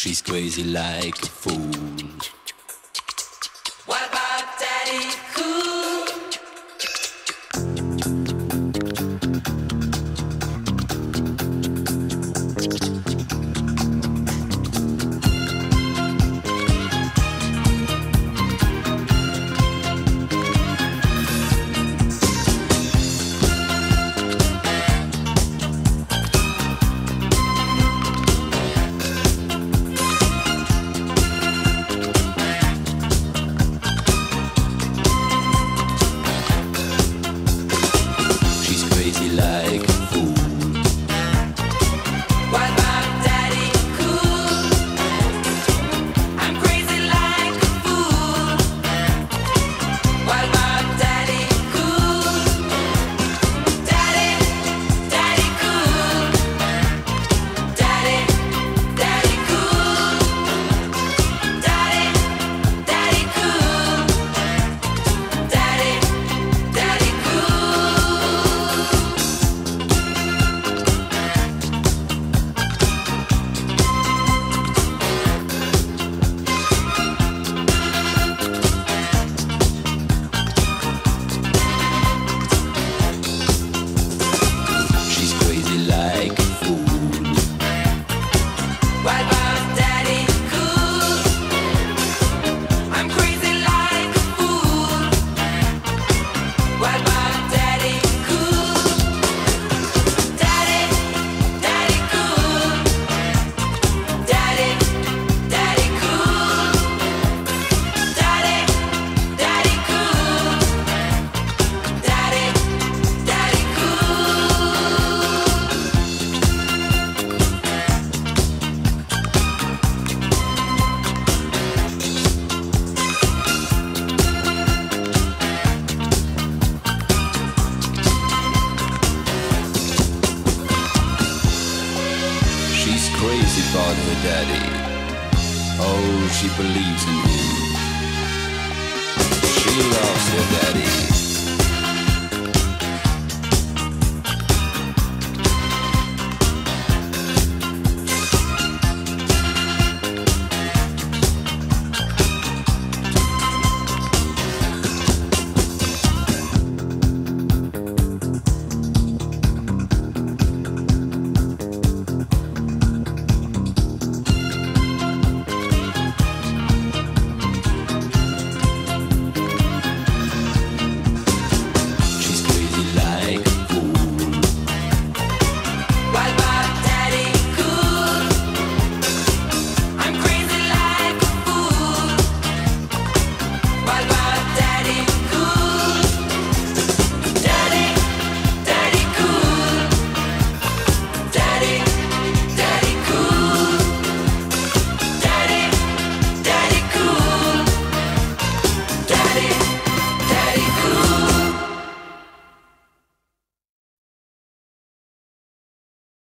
She's crazy like a fool. crazy about her daddy. Oh, she believes in him. She loves her daddy.